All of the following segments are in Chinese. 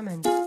próximamente.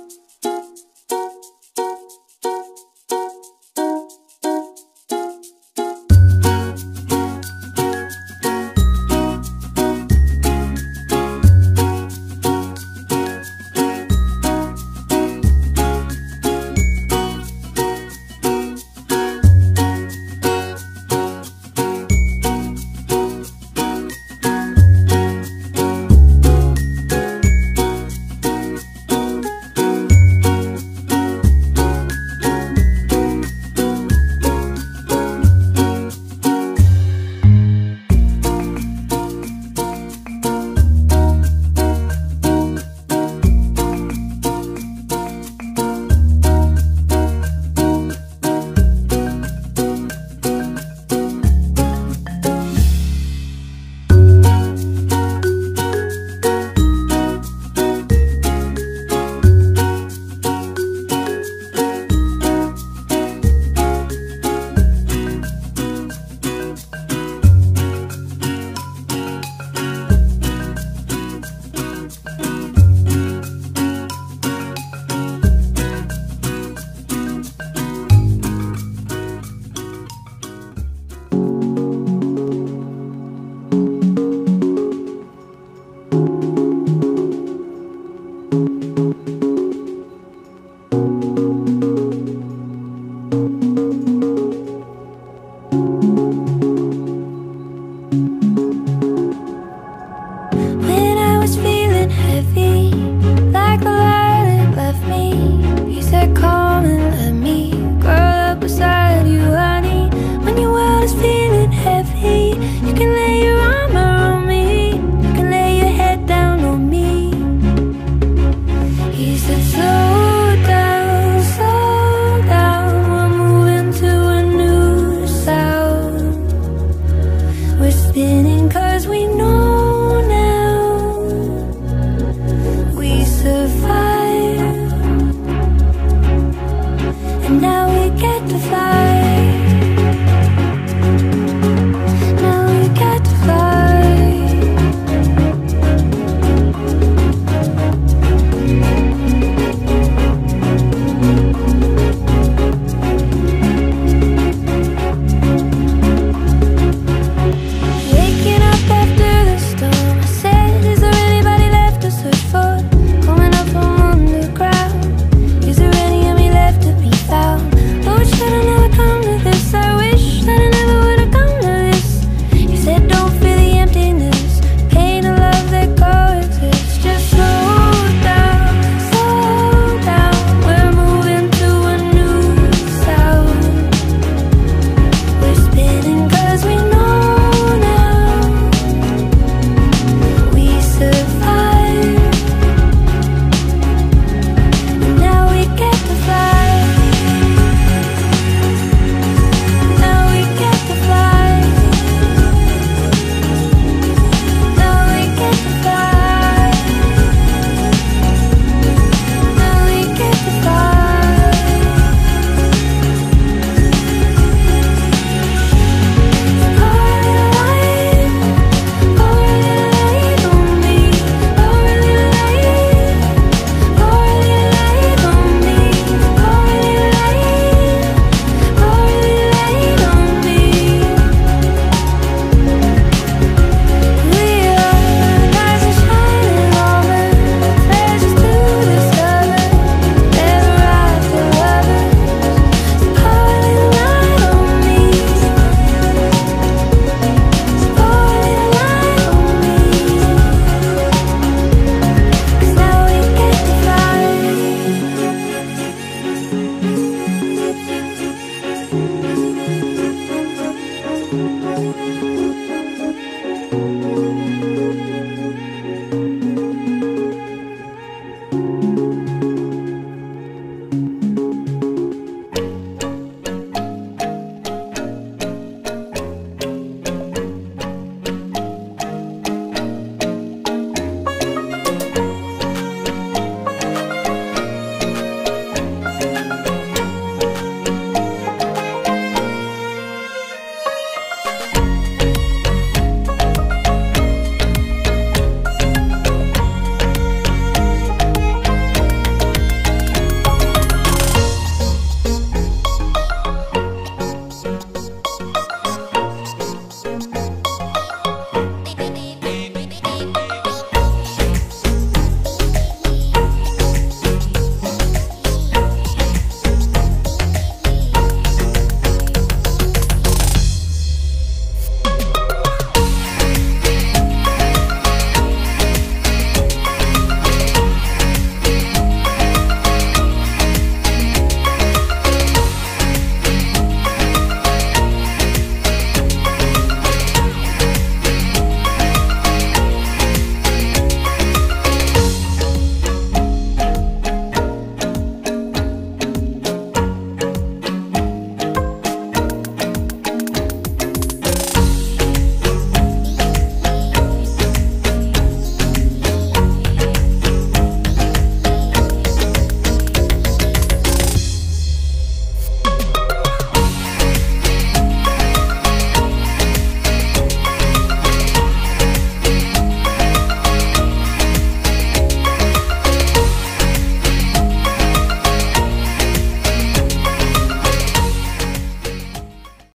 一次